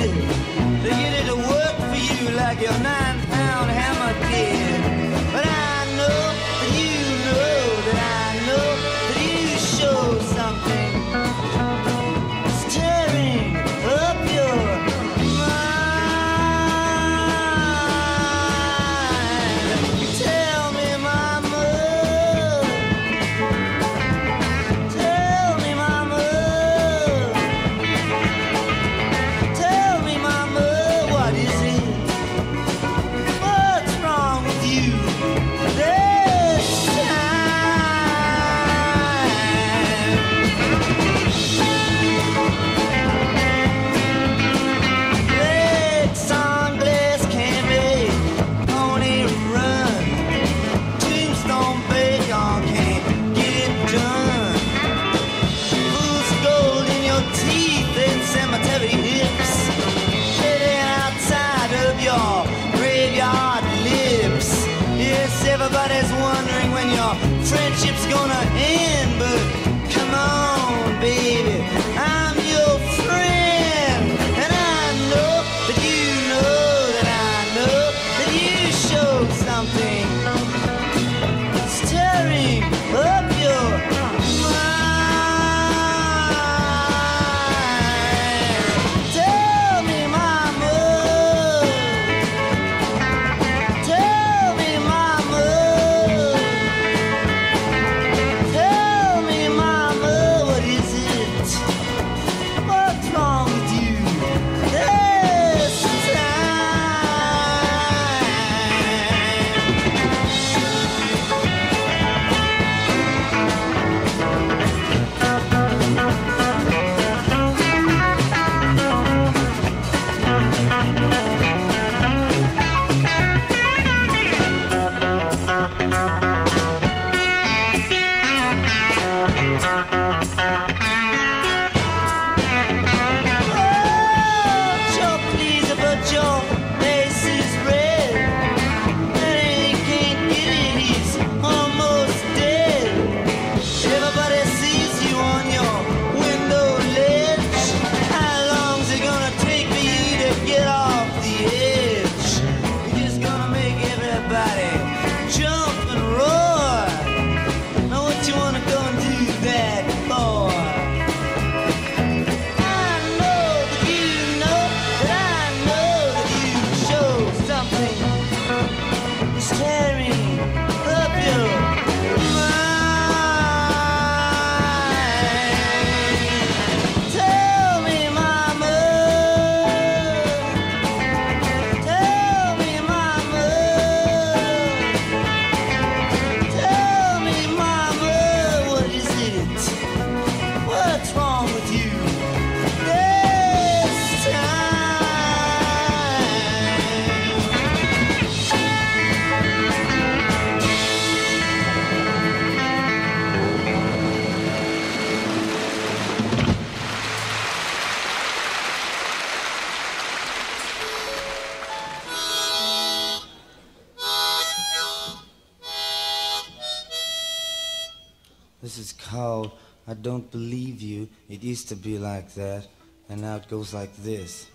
They get it to work for you like you're nine. Everybody's wondering when your friendship's gonna end, but just is called I don't believe you. It used to be like that, and now it goes like this.